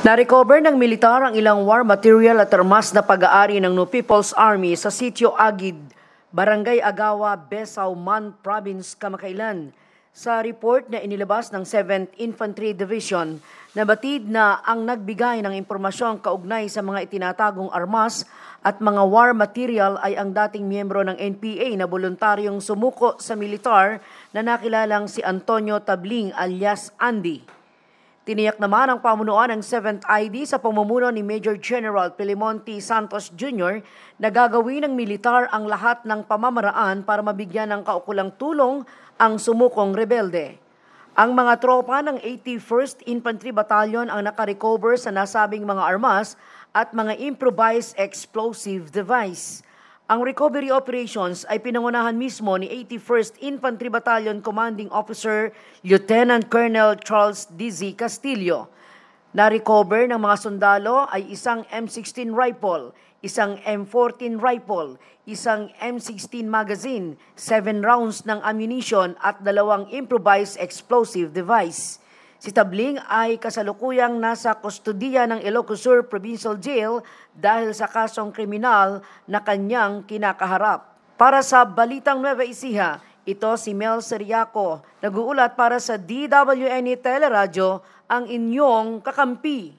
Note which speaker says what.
Speaker 1: Na-recover ng militar ang ilang war material at armas na pag-aari ng No People's Army sa sitio Agid, Barangay Agawa, Besau, Man Province, Kamakailan. Sa report na inilabas ng 7th Infantry Division, nabatid na ang nagbigay ng impormasyon kaugnay sa mga itinatagong armas at mga war material ay ang dating miyembro ng NPA na voluntaryong sumuko sa militar na nakilalang si Antonio Tabling alias Andy. Tiniyak naman ang pamunuan ng 7th ID sa pamumuno ni Major General Pilimonti Santos Jr. na gagawin ng militar ang lahat ng pamamaraan para mabigyan ng kaukulang tulong ang sumukong rebelde. Ang mga tropa ng 81st Infantry Battalion ang nakarecover sa nasabing mga armas at mga improvised explosive device. Ang recovery operations ay pinangunahan mismo ni 81st Infantry Battalion Commanding Officer Lieutenant Colonel Charles Dizzy Castillo. Na-recover ng mga sundalo ay isang M16 rifle, isang M14 rifle, isang M16 magazine, 7 rounds ng ammunition at dalawang improvised explosive device. Si Tabling ay kasalukuyang nasa kustodiya ng Ilocos Sur Provincial Jail dahil sa kasong kriminal na kanyang kinakaharap. Para sa Balitang Nueva Ecija, ito si Mel Seriaco, nag-uulat para sa DWNE Teleradyo, ang inyong kakampi.